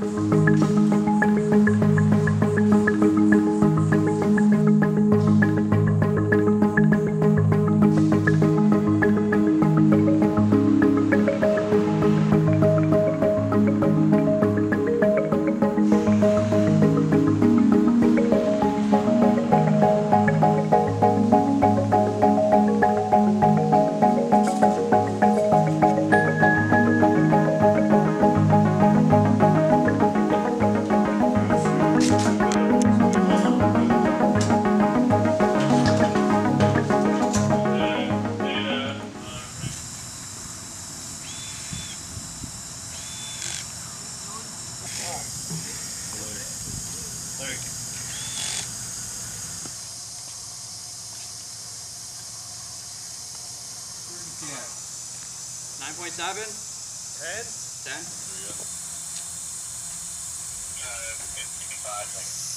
Música 9.7? 10? 10? Yeah. Uh, 55.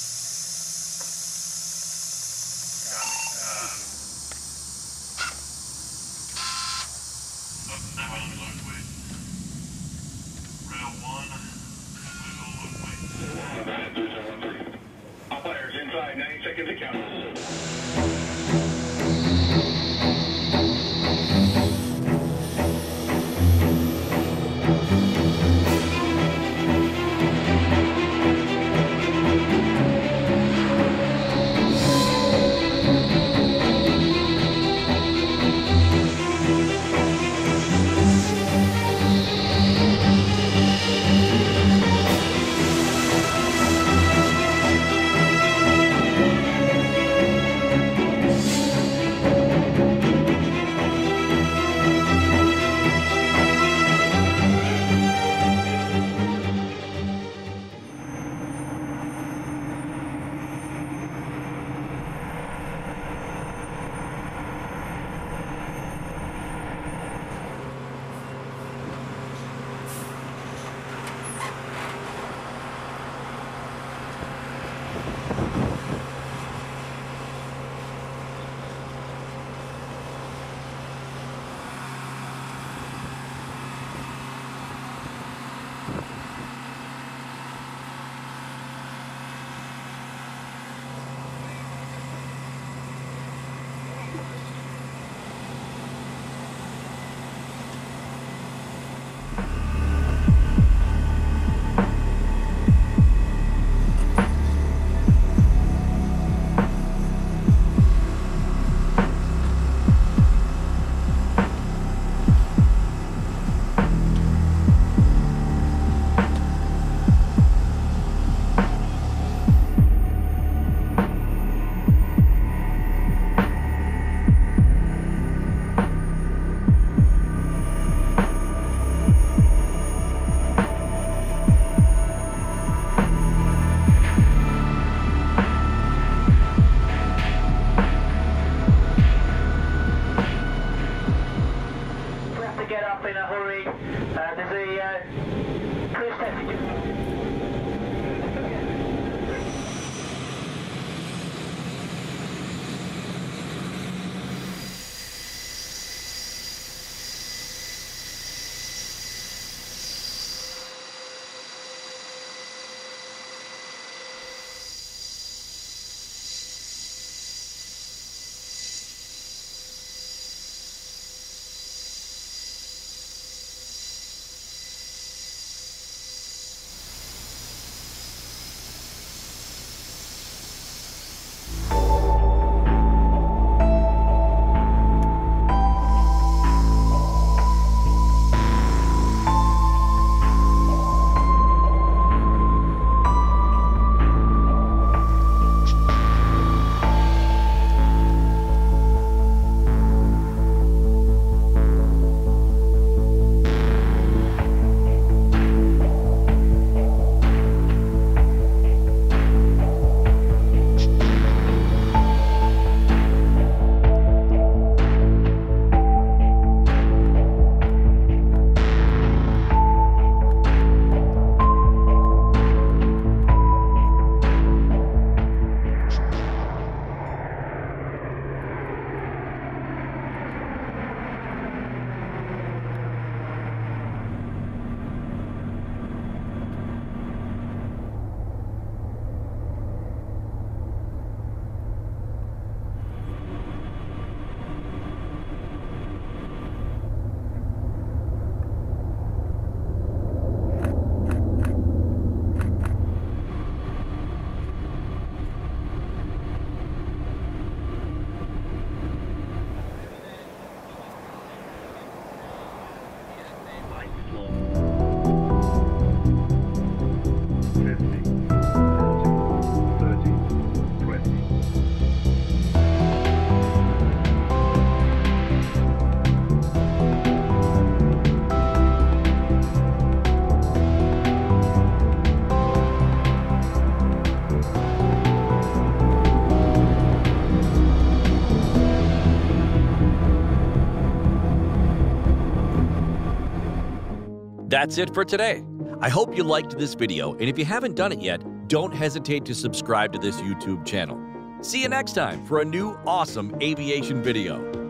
That's it for today. I hope you liked this video, and if you haven't done it yet, don't hesitate to subscribe to this YouTube channel. See you next time for a new awesome aviation video.